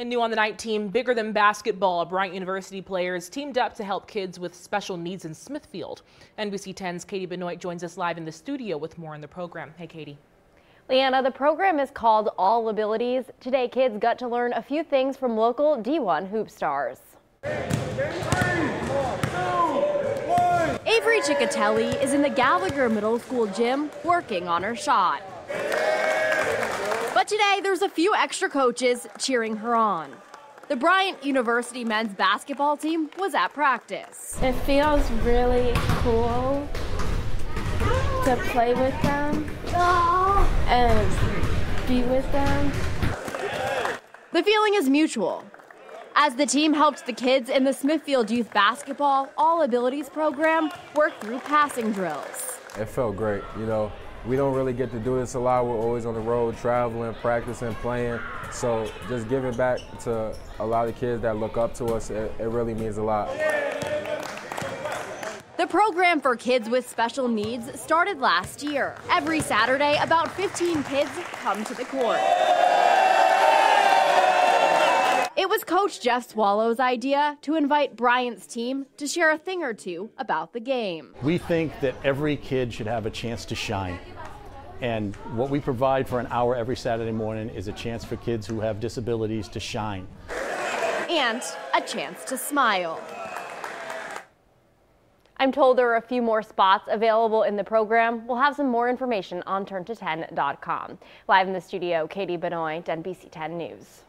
And new on the night team, bigger than basketball, Bryant University players teamed up to help kids with special needs in Smithfield. NBC 10's Katie Benoit joins us live in the studio with more on the program. Hey, Katie. Leanna, the program is called All Abilities. Today, kids got to learn a few things from local D1 hoop stars. Avery Ciccatelli is in the Gallagher Middle School gym working on her shot. But today, there's a few extra coaches cheering her on. The Bryant University men's basketball team was at practice. It feels really cool to play with them and be with them. The feeling is mutual. As the team helped the kids in the Smithfield Youth Basketball All Abilities program work through passing drills. It felt great, you know we don't really get to do this a lot. We're always on the road, traveling, practicing, playing. So just giving back to a lot of kids that look up to us, it, it really means a lot. The program for kids with special needs started last year. Every Saturday, about 15 kids come to the court. It was Coach Jeff Swallow's idea to invite Bryant's team to share a thing or two about the game. We think that every kid should have a chance to shine. And what we provide for an hour every Saturday morning is a chance for kids who have disabilities to shine. And a chance to smile. I'm told there are a few more spots available in the program. We'll have some more information on turnto10.com. Live in the studio, Katie Benoit, NBC 10 News.